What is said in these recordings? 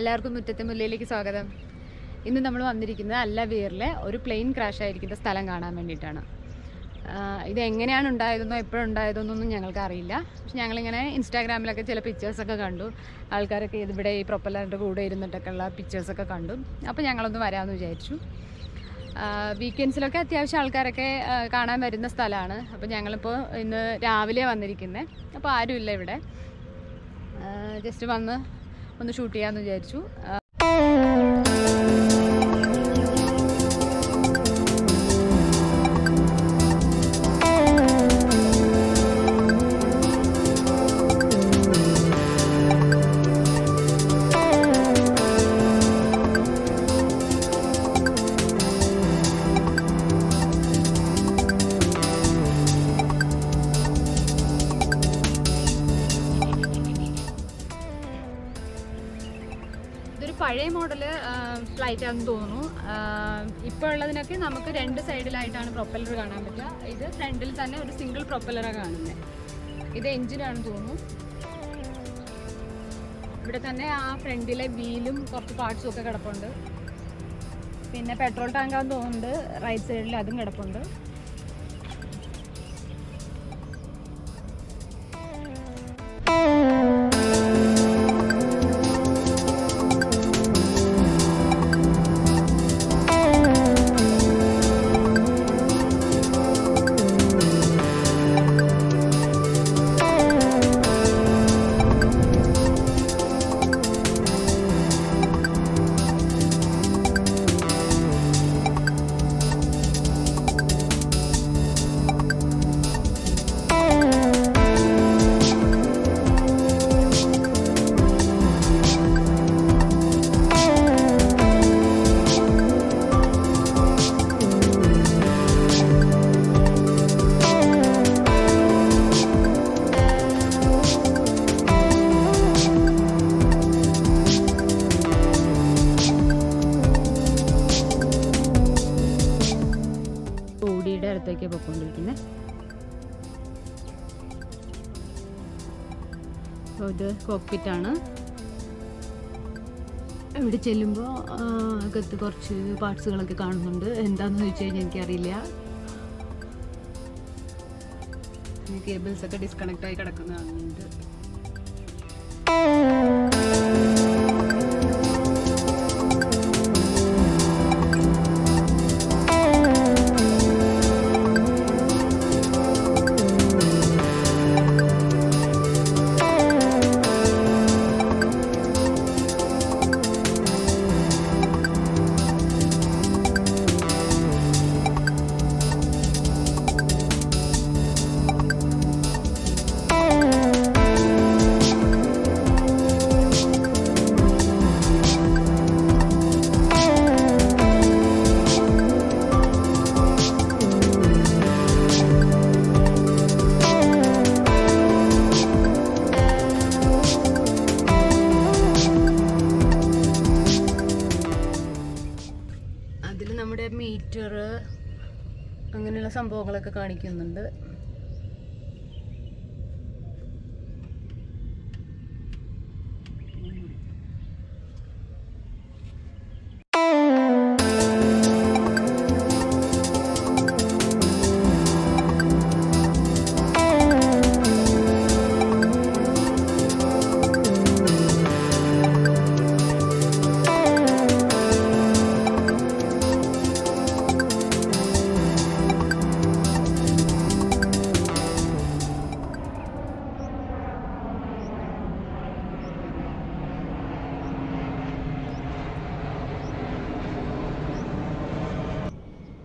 എല്ലാവർക്കും മുറ്റത്തെ മുല്ലയിലേക്ക് സ്വാഗതം. ഇന്ന് നമ്മൾ വന്നിരിക്കുന്നത് അല്ല വീറിലെ ഒരു പ്ലെയിൻ ക്രാഷ് ആയിരിക്കുന്ന സ്ഥലം കാണാൻ വേണ്ടിയിട്ടാണ്. ഇത് എങ്ങനെയാണ് ഉണ്ടായതെന്നോ എപ്പോഴുണ്ടായതെന്നൊന്നും ഞങ്ങൾക്ക് അറിയില്ല. പക്ഷെ ഞങ്ങളിങ്ങനെ ഇൻസ്റ്റാഗ്രാമിലൊക്കെ ചില പിക്ചേഴ്സൊക്കെ കണ്ടു. ആൾക്കാരൊക്കെ ഇവിടെ ഈ പ്രൊപ്പലറിന്റെ കൂടെ ഇരുന്നിട്ടൊക്കെ ഉള്ള പിക്ചേഴ്സൊക്കെ കണ്ടു. അപ്പോൾ ഞങ്ങളൊന്ന് വരാമെന്ന് വിചാരിച്ചു. വീക്കെൻഡ്സിലൊക്കെ അത്യാവശ്യം ആൾക്കാരൊക്കെ കാണാൻ വരുന്ന സ്ഥലമാണ്. അപ്പോൾ ഞങ്ങളിപ്പോൾ ഇന്ന് രാവിലെ വന്നിരിക്കുന്നത് അപ്പോൾ ആരുമില്ല ഇവിടെ. ജസ്റ്റ് വന്ന് ഒന്ന് ഷൂട്ട് ചെയ്യാമെന്ന് വിചാരിച്ചു. പഴയ മോഡൽ ഫ്ലൈറ്റ് ആണെന്ന് തോന്നുന്നു. ഇപ്പോൾ ഉള്ളതിനൊക്കെ നമുക്ക് രണ്ട് സൈഡിലായിട്ടാണ് പ്രൊപ്പല്ലർ കാണാൻ പറ്റുക. ഇത് ഫ്രണ്ടിൽ തന്നെ ഒരു സിംഗിൾ പ്രൊപ്പല്ലറാണ് കാണുന്നത് ഇത് എഞ്ചിനാണെന്ന് തോന്നുന്നു. ഇവിടെ തന്നെ ആ ഫ്രണ്ടിലെ വീലും കുറച്ച് പാർട്സും ഒക്കെ കിടപ്പുണ്ട്. പിന്നെ പെട്രോൾ ടാങ്കാന്ന് തോന്നുന്നുണ്ട്. റൈറ്റ് സൈഡിൽ അതും കിടപ്പുണ്ട്. അടുത്തേക്ക് പോയിക്കൊണ്ടിരിക്കുന്നത് ഇത് കോക്പിറ്റാണ് ഇവിടെ ചെല്ലുമ്പോൾ അകത്ത് കുറച്ച് പാർട്സുകളൊക്കെ കാണുന്നുണ്ട്. എന്താണെന്ന് ചോദിച്ചു കഴിഞ്ഞാൽ എനിക്കറിയില്ല. കേബിൾസൊക്കെ ഡിസ്കണക്റ്റായി കിടക്കുന്ന കാണുന്നുണ്ട് നമ്മുടെ മീറ്റർ അങ്ങനെയുള്ള സംഭവങ്ങളൊക്കെ കാണിക്കുന്നുണ്ട്.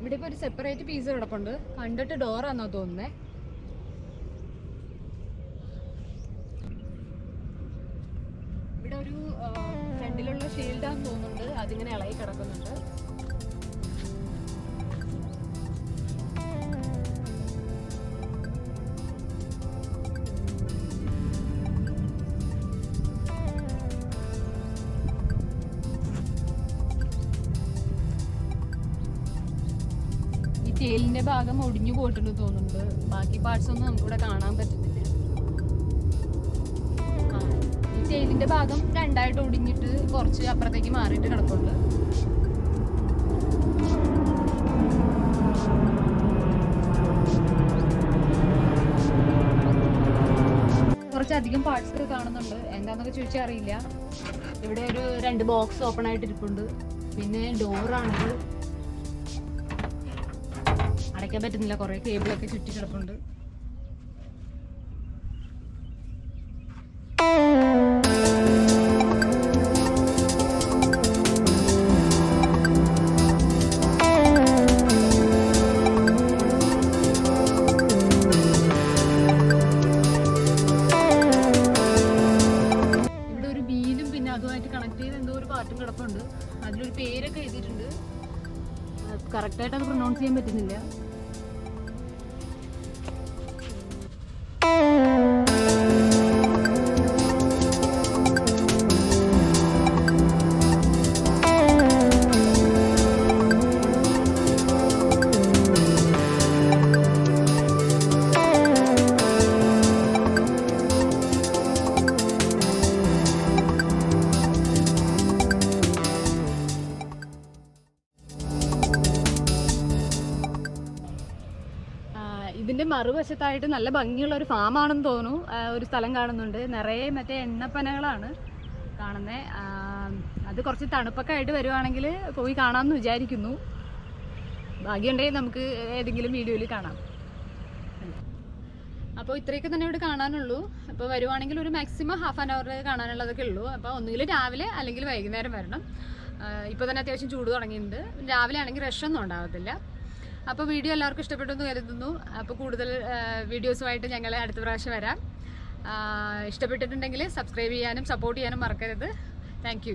ഇവിടെ ഇപ്പൊ ഒരു സെപ്പറേറ്റ് പീസ് കിടപ്പുണ്ട്. കണ്ടിട്ട് ഡോറാന്നോ തോന്നുന്നേ. ഇവിടെ ഒരു ഫ്രണ്ടിലുള്ള ഷീൽഡാന്ന് തോന്നുന്നുണ്ട്. അതിങ്ങനെ ഇളകി കിടക്കുന്നുണ്ട്. ഈ ഭാഗം ഒടിഞ്ഞു പോയിട്ടുണ്ട് തോന്നുന്നുണ്ട്. ബാക്കി പാർട്സ് ഒന്നും നമുക്കിവിടെ കാണാൻ പറ്റുന്നില്ല ഈ ഭാഗം രണ്ടായിട്ട് ഒടിഞ്ഞിട്ട് കുറച്ച് അപ്പുറത്തേക്ക് മാറിയിട്ട് കിടപ്പുണ്ട്. കുറച്ചധികം പാർട്സ് ഒക്കെ കാണുന്നുണ്ട്. എന്താന്നൊക്കെ ചോദിച്ചാൽ അറിയില്ല. ഇവിടെ ഒരു രണ്ട് ബോക്സ് ഓപ്പൺ ആയിട്ട് ഇരിപ്പുണ്ട് പിന്നെ ഡോറാണിത് അടയ്ക്കാൻ പറ്റുന്നില്ല. കുറെ കേബിളൊക്കെ ചുറ്റി കിടപ്പുണ്ട്. അതിലൊരു പേരൊക്കെ എഴുതിയിട്ടുണ്ട്. കറക്റ്റായിട്ട് അത് പ്രൊനൗൺസ് ചെയ്യാൻ പറ്റുന്നില്ല. മറുവശത്തായിട്ട് നല്ല ഭംഗിയുള്ള ഒരു ഫാമാണെന്ന് തോന്നുന്നു. ഒരു സ്ഥലം കാണുന്നുണ്ട്. നിറയെ മറ്റേ എണ്ണപ്പനകളാണ് കാണുന്നത് അത് കുറച്ച് തണുപ്പൊക്കെ ആയിട്ട് വരുവാണെങ്കിൽ പോയി കാണാമെന്ന് വിചാരിക്കുന്നു. ഭാഗ്യമുണ്ടെങ്കിൽ നമുക്ക് ഏതെങ്കിലും വീഡിയോയിൽ കാണാം. അപ്പോൾ ഇത്രയൊക്കെ തന്നെ ഇവിടെ കാണാനുള്ളൂ. അപ്പോൾ വരുവാണെങ്കിൽ ഒരു മാക്സിമം ഹാഫ് ആൻ അവറിൽ കാണാനുള്ളതൊക്കെ ഉള്ളൂ. അപ്പോൾ ഒന്നുകിൽ രാവിലെ അല്ലെങ്കിൽ വൈകുന്നേരം വരണം. ഇപ്പോൾ തന്നെ അത്യാവശ്യം ചൂട് തുടങ്ങിയിട്ടുണ്ട്. രാവിലെ ആണെങ്കിൽ റഷൊന്നും ഉണ്ടാവത്തില്ല. അപ്പോൾ വീഡിയോ എല്ലാവർക്കും ഇഷ്ടപ്പെട്ടു എന്ന് കരുതുന്നു. അപ്പോൾ കൂടുതൽ വീഡിയോസുമായിട്ട് ഞങ്ങൾ അടുത്ത പ്രാവശ്യം വരാം. ഇഷ്ടപ്പെട്ടിട്ടുണ്ടെങ്കിൽ സബ്സ്ക്രൈബ് ചെയ്യാനും സപ്പോർട്ട് ചെയ്യാനും മറക്കരുത്. താങ്ക്